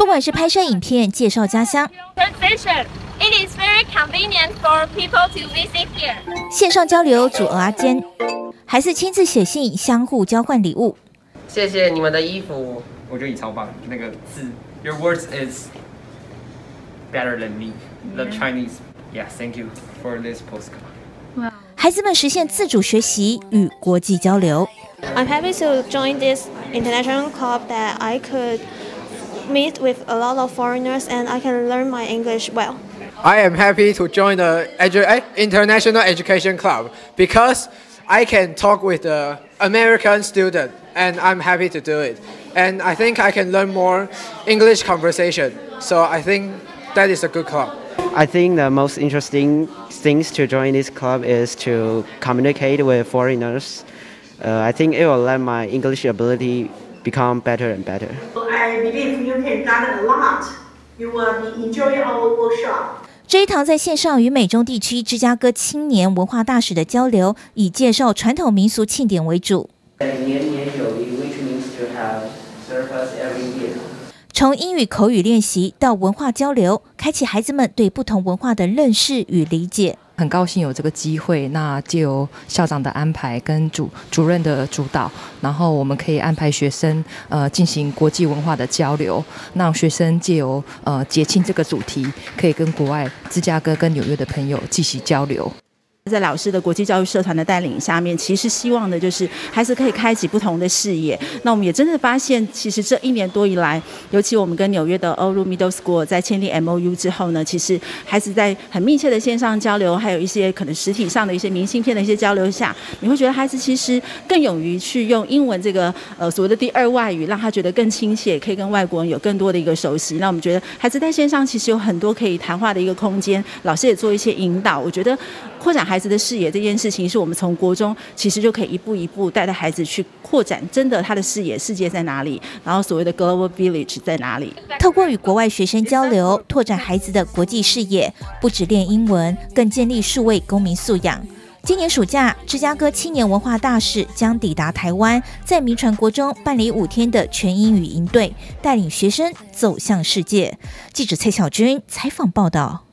不管是拍摄影片、介绍家乡. It is very convenient for people to visit here. 线上交流组蚵仔煎，还是亲自写信相互交换礼物。谢谢你们的衣服，我觉得你超棒。那个字，Your words is better than me. The Chinese. Yeah, thank you for this postcard. 孩子们实现自主学习与国际交流。I'm happy to join this international club that I could meet with a lot of foreigners and I can learn my English well. I am happy to join the edu- eh, International Education Club because I can talk with the American student and I'm happy to do it. And I think I can learn more English conversation. So I think that is a good club. I think the most interesting things to join this club is to communicate with foreigners. Uh, I think it will let my English ability become better and better. I believe you can learn a lot. You will be enjoy our workshop. 这一堂在线上与美中地区芝加哥青年文化大使的交流，以介绍传统民俗庆典为主。年年有余，which means to have surplus every year. 从英语口语练习到文化交流，开启孩子们对不同文化的认识与理解。很高兴有这个机会，那借由校长的安排跟主主任的主导，然后我们可以安排学生呃进行国际文化的交流，让学生借由呃节庆这个主题，可以跟国外芝加哥跟纽约的朋友继续交流。在老师的国际教育社团的带领下面，其实希望的就是孩子可以开启不同的视野。那我们也真的发现，其实这一年多以来，尤其我们跟纽约的 Old Middle School 在签订 MOU 之后呢，其实孩子在很密切的线上交流，还有一些可能实体上的一些明信片的一些交流下，你会觉得孩子其实更勇于去用英文这个呃所谓的第二外语，让他觉得更亲切，可以跟外国人有更多的一个熟悉。那我们觉得孩子在线上其实有很多可以谈话的一个空间，老师也做一些引导。我觉得扩展孩子的视野这件事情，是我们从国中其实就可以一步一步带着孩子去扩展，真的他的视野世界在哪里，然后所谓的 global village 在哪里。透过与国外学生交流，拓展孩子的国际视野，不止练英文，更建立数位公民素养。今年暑假，芝加哥青年文化大使将抵达台湾，在民传国中办理五天的全英语营队，带领学生走向世界。记者蔡小军采访报道。